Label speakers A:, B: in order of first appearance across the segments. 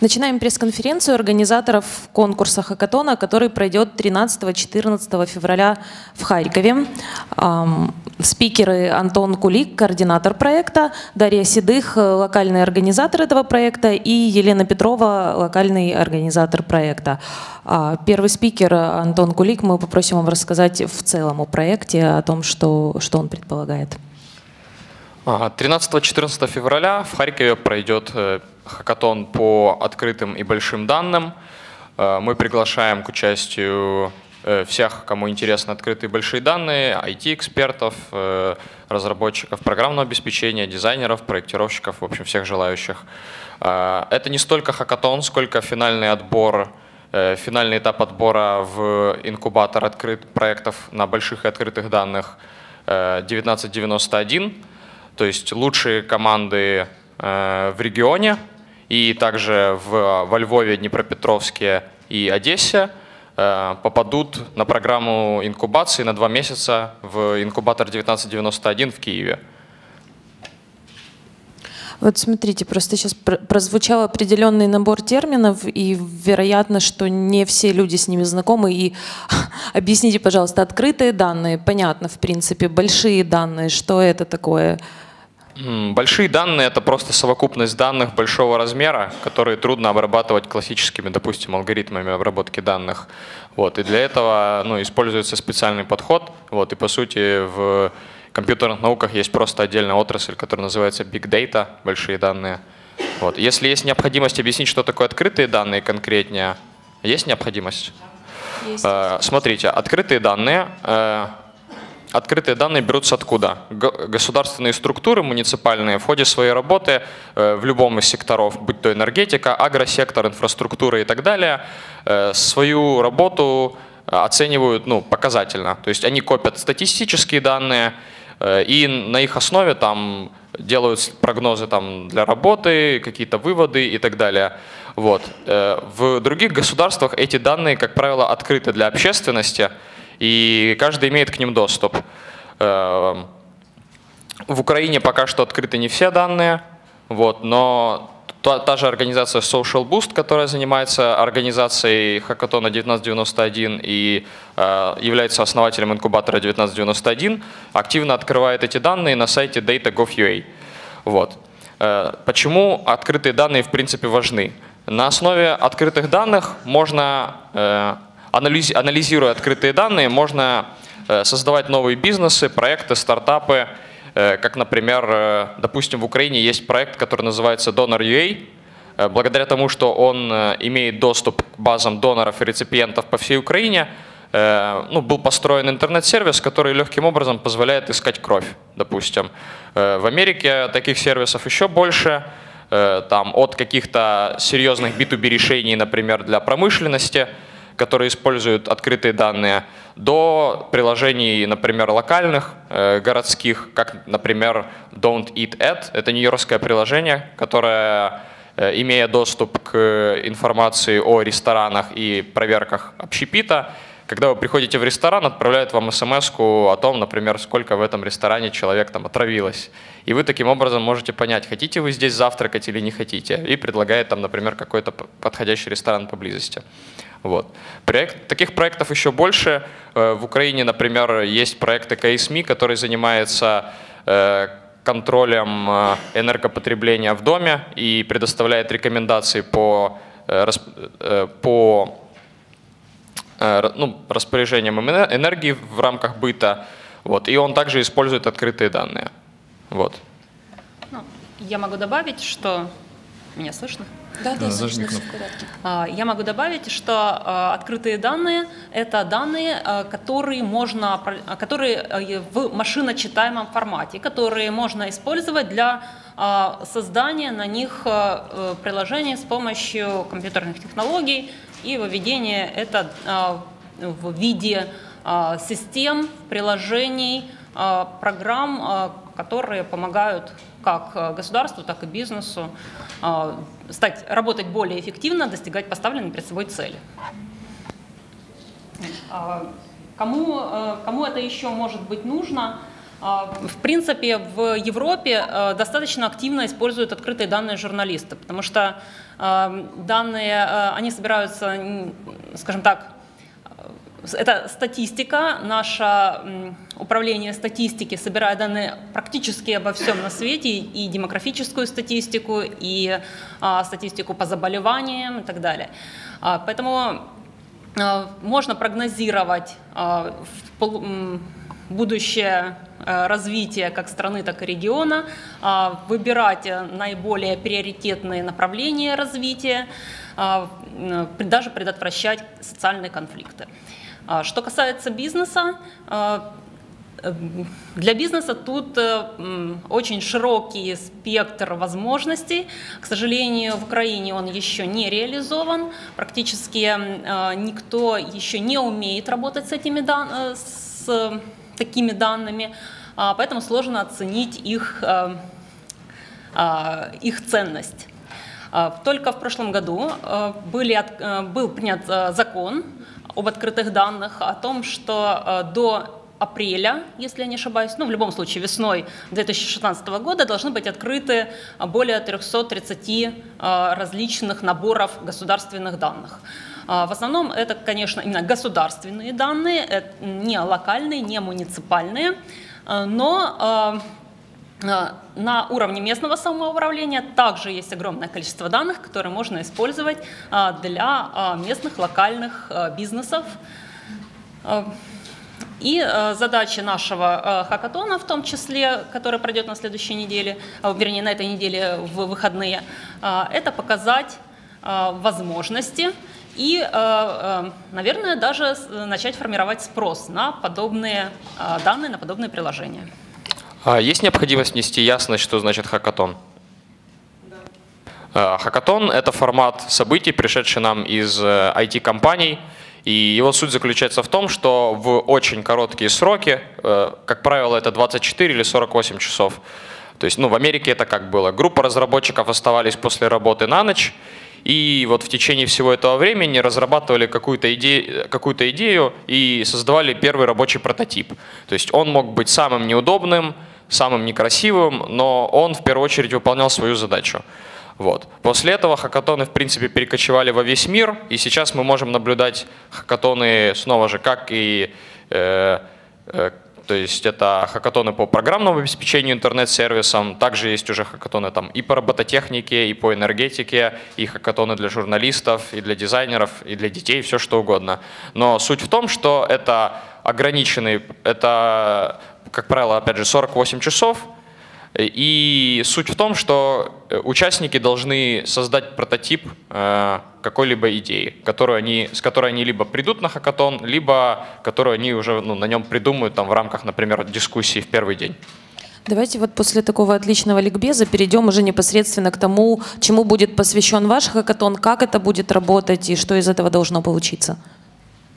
A: Начинаем пресс-конференцию организаторов конкурса «Хакатона», который пройдет 13-14 февраля в Харькове. Спикеры Антон Кулик, координатор проекта, Дарья Седых, локальный организатор этого проекта, и Елена Петрова, локальный организатор проекта. А, первый спикер Антон Кулик, мы попросим вам рассказать в целом о проекте, о том, что, что он предполагает.
B: 13-14 февраля в Харькове пройдет э, хакатон по открытым и большим данным. Э, мы приглашаем к участию э, всех, кому интересны открытые большие данные, IT-экспертов, разработчиков программного обеспечения, дизайнеров, проектировщиков, в общем, всех желающих. Это не столько хакатон, сколько финальный отбор, финальный этап отбора в инкубатор открыт проектов на больших и открытых данных 1991 то есть лучшие команды э, в регионе и также в, во Львове, Днепропетровске и Одессе э, попадут на программу инкубации на два месяца в инкубатор 1991 в Киеве.
A: Вот смотрите, просто сейчас прозвучал определенный набор терминов, и вероятно, что не все люди с ними знакомы. И объясните, пожалуйста, открытые данные, понятно, в принципе, большие данные, что это такое?
B: Большие данные — это просто совокупность данных большого размера, которые трудно обрабатывать классическими, допустим, алгоритмами обработки данных. Вот. И для этого ну, используется специальный подход. Вот. И по сути в компьютерных науках есть просто отдельная отрасль, которая называется Big Data, большие данные. Вот. Если есть необходимость объяснить, что такое открытые данные конкретнее, есть необходимость? Есть. Э, смотрите, открытые данные э, Открытые данные берутся откуда? Государственные структуры муниципальные в ходе своей работы э, в любом из секторов, будь то энергетика, агросектор, инфраструктура и так далее, э, свою работу оценивают ну, показательно. То есть они копят статистические данные, э, и на их основе там делают прогнозы там, для работы, какие-то выводы и так далее. Вот. В других государствах эти данные, как правило, открыты для общественности, и каждый имеет к ним доступ. Эм, в Украине пока что открыты не все данные, вот, но та, та же организация Social Boost, которая занимается организацией Хакатона 1991 и э, является основателем инкубатора 1991, активно открывает эти данные на сайте data.gov.ua. Вот. Э, почему открытые данные в принципе важны? На основе открытых данных можно э, анализируя открытые данные, можно э, создавать новые бизнесы, проекты, стартапы, э, как, например, э, допустим, в Украине есть проект, который называется Donor.ua. Благодаря тому, что он имеет доступ к базам доноров и реципиентов по всей Украине, ну, был построен интернет-сервис, который легким образом позволяет искать кровь, допустим. В Америке таких сервисов еще больше, там от каких-то серьезных B2B решений, например, для промышленности – которые используют открытые данные, до приложений, например, локальных, э, городских, как, например, Don't Eat At. Это нью-йоркское приложение, которое, э, имея доступ к информации о ресторанах и проверках общепита, когда вы приходите в ресторан, отправляет вам смс о том, например, сколько в этом ресторане человек там отравилось. И вы таким образом можете понять, хотите вы здесь завтракать или не хотите. И предлагает там, например, какой-то подходящий ресторан поблизости. Вот. Проект, таких проектов еще больше. Э, в Украине, например, есть проект КСМИ, который занимается э, контролем э, энергопотребления в доме и предоставляет рекомендации по, по ну, распоряжениям энергии в рамках быта. Вот. И он также использует открытые данные. Вот.
C: Ну, я могу добавить, что... Меня слышно?
A: Да, да,
C: Зажми кнопку. А, я могу добавить, что а, открытые данные – это данные, а, которые можно, которые в машиночитаемом формате, которые можно использовать для создания на них приложений с помощью компьютерных технологий и выведения это в виде систем, приложений, программ, которые помогают как э, государству, так и бизнесу э, стать, работать более эффективно, достигать поставленной перед собой цели. А, кому, э, кому это еще может быть нужно? В принципе, в Европе достаточно активно используют открытые данные журналисты, потому что данные, они собираются, скажем так, это статистика. Наше управление статистики собирает данные практически обо всем на свете, и демографическую статистику, и а, статистику по заболеваниям и так далее. А, поэтому а, можно прогнозировать будущее а, развитие как страны, так и региона, выбирать наиболее приоритетные направления развития, даже предотвращать социальные конфликты. А что касается бизнеса, а, для бизнеса тут э, очень широкий спектр возможностей. К сожалению, в Украине он еще не реализован. Практически э, никто еще не умеет работать с, этими. Э, с такими данными, а, поэтому сложно оценить их, их ценность. Только в прошлом году были, был принят закон об открытых данных, о том, что э, до апреля, если я не ошибаюсь, ну, в любом случае, весной 2016 года должны быть открыты более 330 э, различных наборов государственных данных. Э, в основном это, конечно, именно государственные данные, не локальные, не муниципальные, но на уровне местного самоуправления также есть огромное количество данных, которые можно использовать э, для э, местных локальных бизнесов. И задача нашего хакатона, в том числе, который пройдет на следующей неделе, вернее, на этой неделе в выходные, это показать возможности и, наверное, даже начать формировать спрос на подобные данные, на подобные приложения.
B: А есть необходимость внести ясность, что значит хакатон? Да. Хакатон — это формат событий, пришедший нам из IT-компаний, э, и его суть заключается в том, что в очень короткие сроки, э, как правило, это 24 или 48 часов, то есть ну, в Америке это как было, группа разработчиков оставались после работы на ночь, и вот в течение всего этого времени разрабатывали какую-то идею, какую идею и создавали первый рабочий прототип. То есть он мог быть самым неудобным, самым некрасивым, но он в первую очередь выполнял свою задачу. Вот. После этого хакатоны, в принципе, перекочевали во весь мир, и сейчас мы можем наблюдать хакатоны снова же, как и э, э, то есть это хакатоны по программному обеспечению интернет-сервисам, также есть уже хакатоны там и по робототехнике, и по энергетике, и хакатоны для журналистов, и для дизайнеров, и для детей, все что угодно. Но суть в том, что это ограниченный, это, как правило, опять же, 48 часов, и суть в том, что э, участники должны создать прототип э, какой-либо идеи, которую они, с которой они либо придут на хакатон, либо которую они уже ну, на нем придумают там, в рамках, например, дискуссии в первый день.
A: Давайте вот после такого отличного ликбеза перейдем уже непосредственно к тому, чему будет посвящен ваш хакатон, как это будет работать и что из этого должно получиться.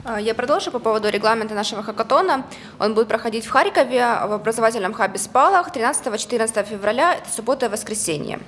D: А, я продолжу по поводу регламента нашего хакатона. Он будет проходить в Харькове в образовательном хабе «Спалах» 13-14 февраля, это суббота и воскресенье.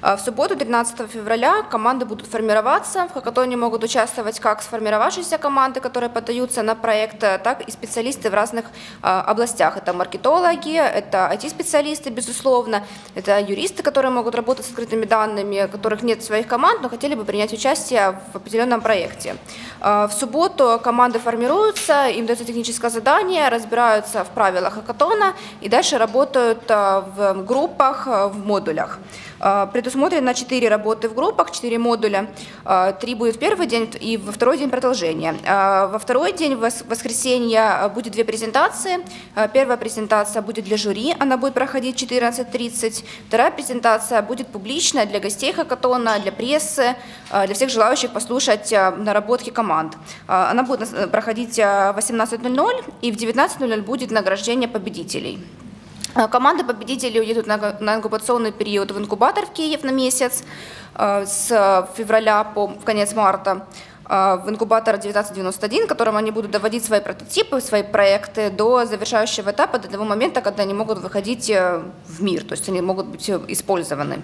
D: А, в субботу 13 февраля команды будут формироваться. В хакатоне могут участвовать как сформировавшиеся команды, которые подаются на проект, так и специалисты в разных а, областях. Это маркетологи, это IT-специалисты, безусловно, это юристы, которые могут работать с открытыми данными, которых нет своих команд, но хотели бы принять участие в определенном проекте. В субботу команда команды формируются, им дается техническое задание, разбираются в правилах хакатона и дальше работают э, в группах, э, в модулях. Э, предусмотрено 4 работы в группах, 4 модуля. 3 будет в первый день и во второй день продолжение. Во второй день, в воскресенье, будет две презентации. Первая презентация будет для жюри, она будет проходить 14.30. Вторая презентация будет публичная для гостей хакатона, для прессы, для всех желающих послушать наработки команд. Она будет проходить в 18.00 и в 19.00 будет награждение победителей. Э, команды победителей уедут на, инкубационный период в инкубатор в Киев на месяц э, с февраля по в конец марта в инкубатор 1991, в котором они будут доводить свои прототипы, свои проекты до завершающего этапа, до того момента, когда они могут выходить в мир, то есть они могут быть использованы.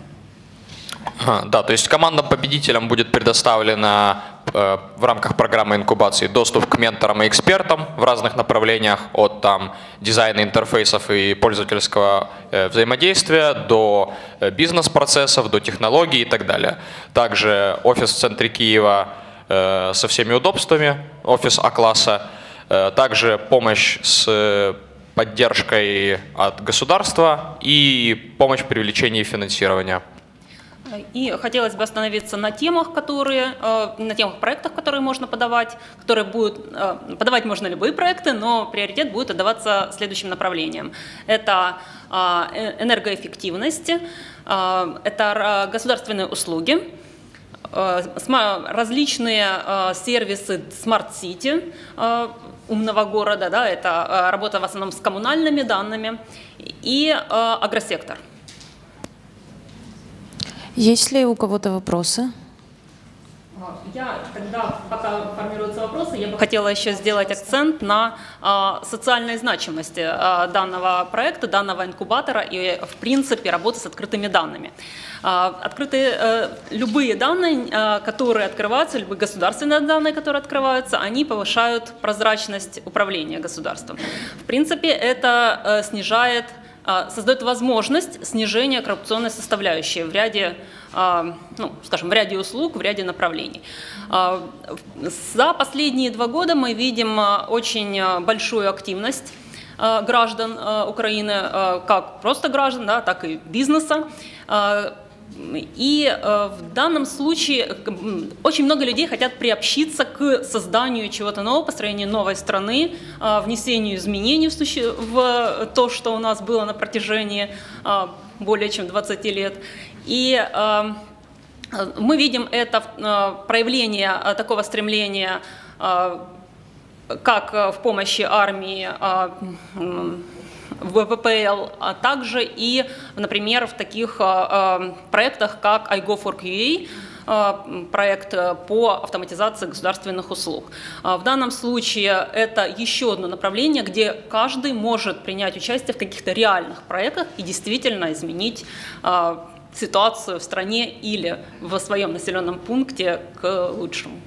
B: Да, то есть командам победителям будет предоставлена в рамках программы инкубации доступ к менторам и экспертам в разных направлениях, от там, дизайна интерфейсов и пользовательского взаимодействия до бизнес-процессов, до технологий и так далее. Также офис в центре Киева со всеми удобствами, офис А-класса, также помощь с поддержкой от государства и помощь в привлечении финансирования.
C: И хотелось бы остановиться на темах, которые, э, на темах проектах, которые можно подавать, которые будут, э, подавать можно любые проекты, но приоритет будет отдаваться следующим направлениям. Это э, энергоэффективность, это государственные услуги, различные сервисы City умного города, да, это работа в основном с коммунальными данными, и агросектор –
A: есть ли у кого-то вопросы?
C: Я тогда, пока формируются вопросы, я бы хотела еще сделать акцент на а, социальной значимости а, данного проекта, данного инкубатора и, в принципе, работы с открытыми данными. А, открытые, а, любые данные, а, которые открываются, любые государственные данные, которые открываются, они повышают прозрачность управления государством. В принципе, это а, снижает создает возможность снижения коррупционной составляющей в ряде, а, ну, скажем, в ряде услуг, в ряде направлений. А, за последние два года мы видим очень большую активность граждан Украины, как просто граждан, да, так и бизнеса и э, в данном случае очень много людей хотят приобщиться к созданию чего-то нового, построению новой страны, э, внесению изменений в то, что у нас было на протяжении э, более чем 20 лет. И мы видим это проявление такого стремления как в помощи армии в ВПЛ, а также и, например, в таких а, а, проектах, как iGo4QA, а, проект по автоматизации государственных услуг. В данном случае это еще одно направление, где каждый может принять участие в каких-то реальных проектах и действительно изменить ситуацию в стране или в своем населенном пункте к лучшему.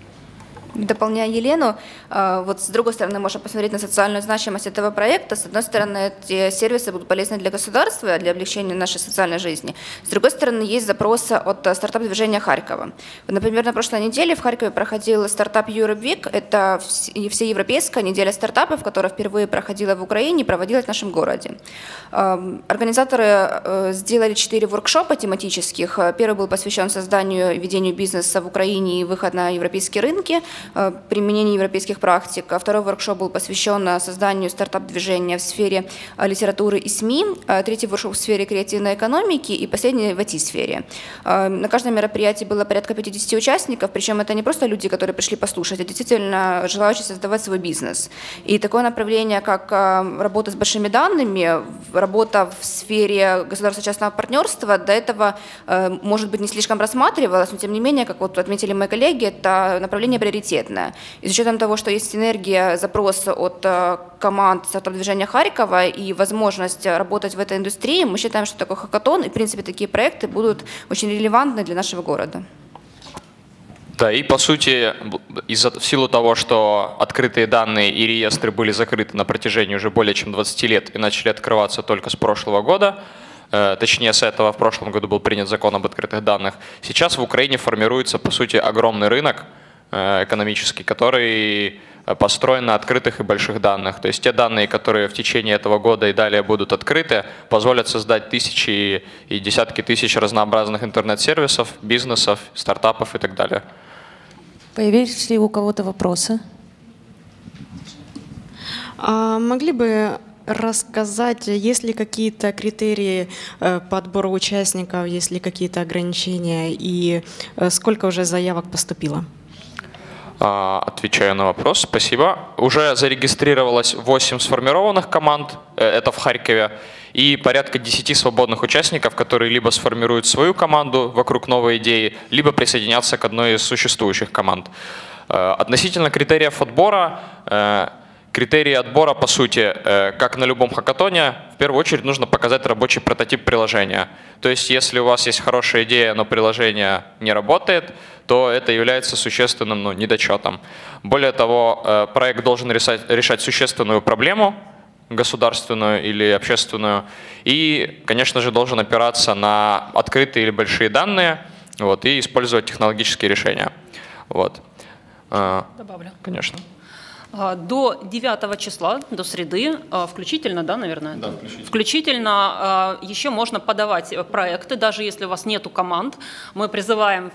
D: Дополняя Елену, а, вот с другой стороны можно посмотреть на социальную значимость этого проекта. С одной стороны, эти сервисы будут полезны для государства, для облегчения нашей социальной жизни. С другой стороны, есть запросы от а, стартап-движения Харькова. Например, на прошлой неделе в Харькове проходил стартап Europe Week. Это всеевропейская неделя стартапов, которая впервые проходила в Украине и проводилась в нашем городе. Организаторы э, сделали четыре воркшопа тематических. Первый был посвящен созданию и ведению бизнеса в Украине и выход на европейские рынки – Э, применения европейских практик. А второй воркшоп был посвящен э, созданию стартап-движения в сфере э, литературы и СМИ, третий воркшоп в сфере креативной экономики и последний в IT-сфере. На каждом мероприятии было порядка 50 участников, причем это не просто люди, которые пришли послушать, а действительно желающие создавать свой бизнес. И такое направление, как работа с большими данными, работа в сфере государственно-частного партнерства, до этого, может быть, не слишком рассматривалось, но тем не менее, как вот отметили мои коллеги, это направление приоритетное. И с учетом того, что есть энергия запроса от э, команд движения Харькова и возможность работать в этой индустрии, мы считаем, что такой хакатон и, в принципе, такие проекты будут очень релевантны для нашего города.
B: Да, и по сути, из-за, в силу того, что открытые данные и реестры были закрыты на протяжении уже более чем 20 лет и начали открываться только с прошлого года, э, точнее с этого в прошлом году был принят закон об открытых данных, сейчас в Украине формируется по сути огромный рынок, экономический, который э, построен на открытых и больших данных. То есть те данные, которые в течение этого года и далее будут открыты, позволят создать тысячи и десятки тысяч разнообразных интернет-сервисов, бизнесов, стартапов и так далее.
A: Появились ли у кого-то вопросы?
E: А могли бы рассказать, есть ли какие-то критерии э, подбора участников, есть ли какие-то ограничения и сколько уже заявок поступило?
B: А, отвечаю на вопрос, спасибо. Уже зарегистрировалось 8 сформированных команд, э, это в Харькове, и порядка 10 свободных участников, которые либо сформируют свою команду вокруг новой идеи, либо присоединятся к одной из существующих команд. Э, относительно критериев отбора, э, Критерии отбора, по сути, э, как на любом хакатоне, в первую очередь нужно показать рабочий прототип приложения. То есть, если у вас есть хорошая идея, но приложение не работает, то это является существенным ну, недочетом. Более того, э, проект должен решать, решать существенную проблему, государственную или общественную, и, конечно же, должен опираться на открытые или большие данные вот, и использовать технологические решения. Вот.
C: Э, Добавлю.
B: Конечно.
C: А, до 9 числа, до среды, а, включительно, да, наверное?
B: Да, включительно.
C: Включительно а, еще можно подавать проекты, даже если у вас нету команд. Мы призываем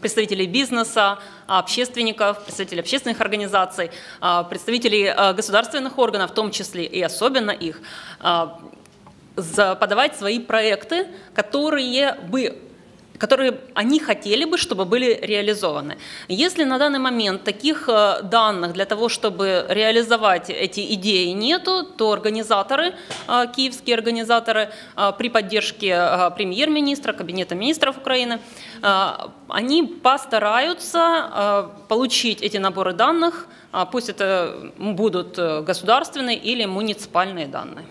C: представителей бизнеса, общественников, представителей общественных организаций, представителей государственных органов, в том числе и особенно их, подавать свои проекты, которые бы которые они хотели бы, чтобы были реализованы. Если на данный момент таких э, данных для того, чтобы реализовать эти идеи нету, то организаторы, э, киевские организаторы э, при поддержке премьер-министра, Кабинета министров Украины, они постараются получить эти наборы данных, пусть это будут государственные или муниципальные данные.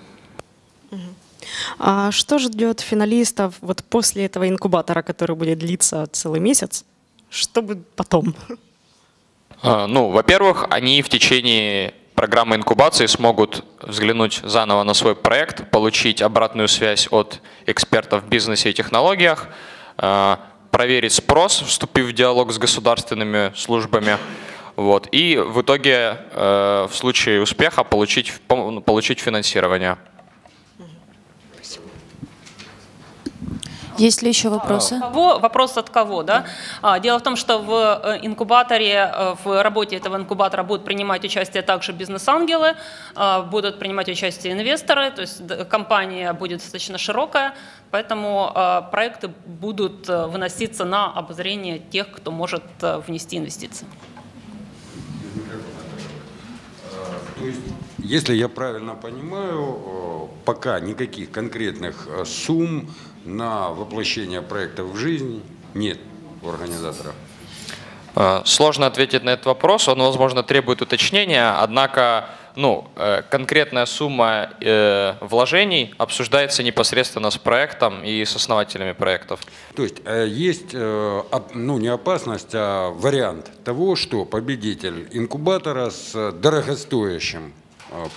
E: А что ждет финалистов вот после этого инкубатора, который будет длиться целый месяц? Что будет потом?
B: А, ну, во-первых, они в течение программы инкубации смогут взглянуть заново на свой проект, получить обратную связь от экспертов в бизнесе и технологиях, а, проверить спрос, вступив в диалог с государственными службами, вот, и в итоге э, в случае успеха получить, получить финансирование.
A: Есть ли еще вопросы?
C: Кого, вопрос от кого, да? А, дело в том, что в э, инкубаторе, э, в работе этого инкубатора будут принимать участие также бизнес-ангелы, а, будут принимать участие инвесторы, то есть компания будет достаточно широкая, поэтому а, проекты будут э, выноситься на обозрение тех, кто может внести инвестиции.
F: То есть, если я правильно понимаю, пока никаких конкретных сумм на воплощение проекта в жизнь нет у организатора?
B: А, сложно ответить на этот вопрос, он, возможно, требует уточнения, однако ну, э, конкретная сумма э, вложений обсуждается непосредственно с проектом и с основателями проектов.
F: То есть э, есть, ну не опасность, а вариант того, что победитель инкубатора с дорогостоящим Э,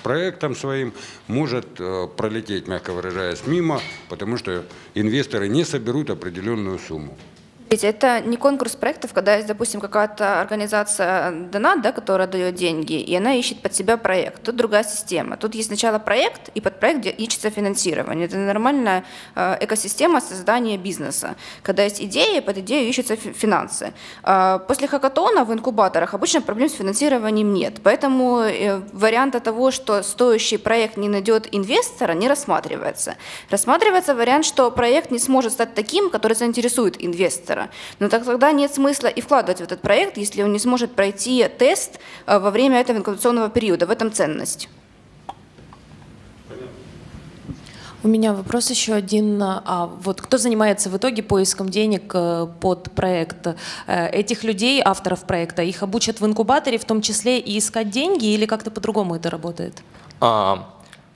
F: проектом своим может э, пролететь, мягко выражаясь, мимо, потому что инвесторы не соберут определенную сумму.
D: Это не конкурс проектов, когда есть, допустим, какая-то организация донат, да, которая дает деньги, и она ищет под себя проект. Тут другая система. Тут есть сначала проект, и под проект ищется финансирование. Это нормальная э, экосистема создания бизнеса. Когда есть идея, под идею ищутся финансы. Э, после хакатона в инкубаторах обычно проблем с финансированием нет. Поэтому э, варианта того, что стоящий проект не найдет инвестора, не рассматривается. Рассматривается вариант, что проект не сможет стать таким, который заинтересует инвестора инвестора. Но так тогда нет смысла и вкладывать в этот проект, если он не сможет пройти тест э, во время этого инкубационного периода. В этом ценность.
A: У меня вопрос еще один. А вот кто занимается в итоге поиском денег э, под проект? Э, этих людей, авторов проекта, их обучат в инкубаторе, в том числе и искать деньги, или как-то по-другому это работает?
B: А,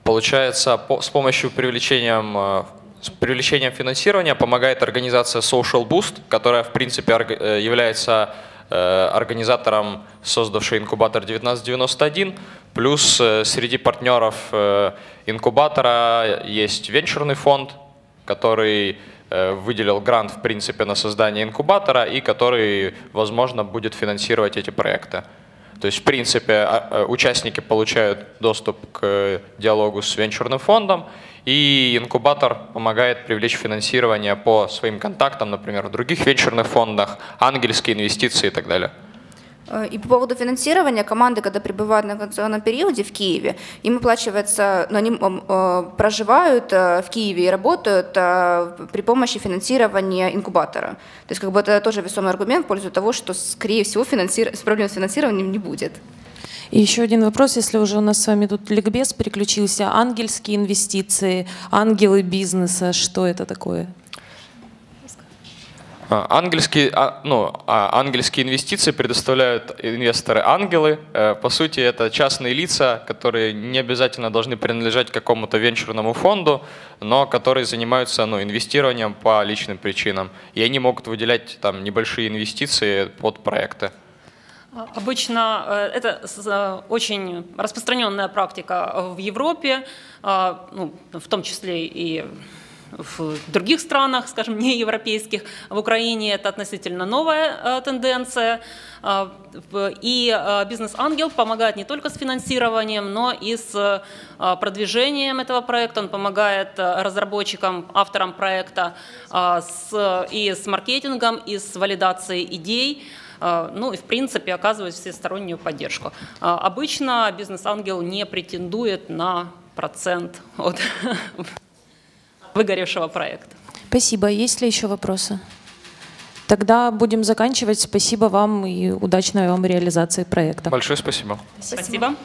B: получается, по, с помощью привлечения с привлечением финансирования помогает организация Social Boost, которая, в принципе, э, является э, организатором, создавшей инкубатор 1991. Плюс э, среди партнеров инкубатора есть венчурный фонд, который выделил грант, в принципе, на создание инкубатора и который, возможно, будет финансировать эти проекты. То есть, в принципе, а, участники получают доступ к диалогу с венчурным фондом, и инкубатор помогает привлечь финансирование по своим контактам, например, в других венчурных фондах, ангельские инвестиции и так далее.
D: Э, и по поводу финансирования, команды, когда пребывают на конституционном периоде в Киеве, им оплачивается, но они э, проживают э, в Киеве и работают при помощи финансирования инкубатора. То есть как бы это тоже весомый аргумент в пользу того, что, скорее всего, финансир... проблем с финансированием не будет.
A: И еще один вопрос, если уже у нас с вами тут ликбез переключился. Ангельские инвестиции, ангелы бизнеса, что это такое?
B: А, Ангельские, а, ну, а, ангельские инвестиции предоставляют инвесторы-ангелы. Э, По сути, это частные лица, которые не обязательно должны принадлежать какому-то венчурному фонду, но которые занимаются ну, инвестированием по личным причинам. И они могут выделять там небольшие инвестиции под проекты.
C: Обычно э, это э, очень распространенная практика в Европе, ну, в том числе и в других странах, скажем, не европейских. В Украине это относительно новая э, тенденция. В- И э, бизнес-ангел помогает не только с финансированием, но и с э, продвижением этого проекта. Он помогает э, разработчикам, авторам проекта с- и с маркетингом, и с валидацией идей. Ну и в принципе оказывать всестороннюю поддержку. Обычно бизнес-ангел не претендует на процент от выгоревшего проекта.
A: Спасибо. Есть ли еще вопросы? Тогда будем заканчивать. Спасибо вам и удачной вам реализации проекта.
B: Большое спасибо.
C: Спасибо.